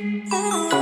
Oh.